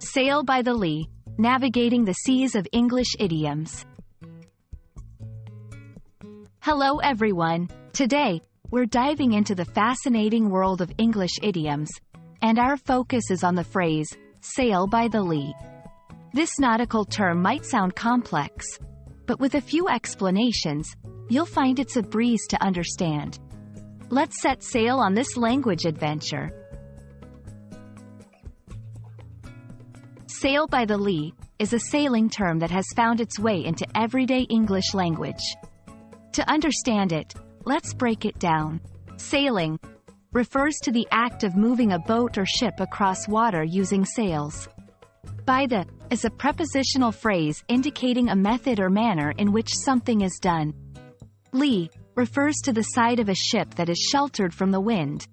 Sail by the Lee, Navigating the Seas of English Idioms. Hello everyone. Today, we're diving into the fascinating world of English idioms, and our focus is on the phrase, sail by the lee. This nautical term might sound complex, but with a few explanations, you'll find it's a breeze to understand. Let's set sail on this language adventure. Sail by the lee is a sailing term that has found its way into everyday English language. To understand it, let's break it down. Sailing refers to the act of moving a boat or ship across water using sails. By the is a prepositional phrase indicating a method or manner in which something is done. Lee refers to the side of a ship that is sheltered from the wind.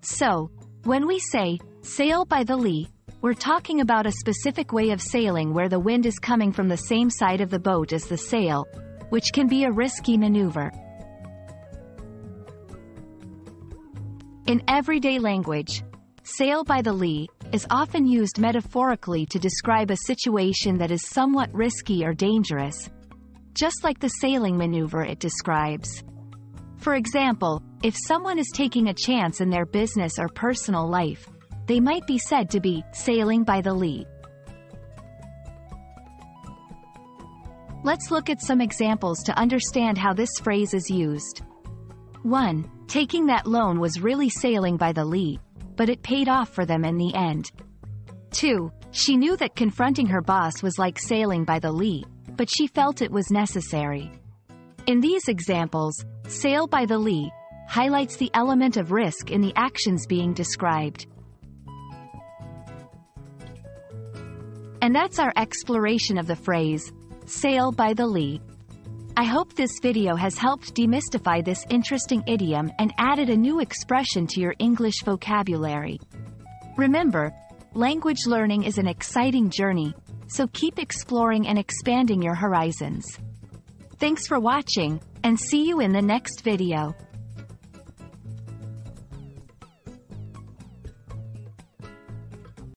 So, when we say, sail by the lee, we're talking about a specific way of sailing where the wind is coming from the same side of the boat as the sail, which can be a risky maneuver. In everyday language, sail by the lee is often used metaphorically to describe a situation that is somewhat risky or dangerous, just like the sailing maneuver it describes. For example, if someone is taking a chance in their business or personal life, they might be said to be sailing by the lee. Let's look at some examples to understand how this phrase is used. 1. Taking that loan was really sailing by the lee, but it paid off for them in the end. 2. She knew that confronting her boss was like sailing by the lee, but she felt it was necessary. In these examples, sail by the lee highlights the element of risk in the actions being described. And that's our exploration of the phrase, sail by the lee. I hope this video has helped demystify this interesting idiom and added a new expression to your English vocabulary. Remember, language learning is an exciting journey, so keep exploring and expanding your horizons. Thanks for watching, and see you in the next video.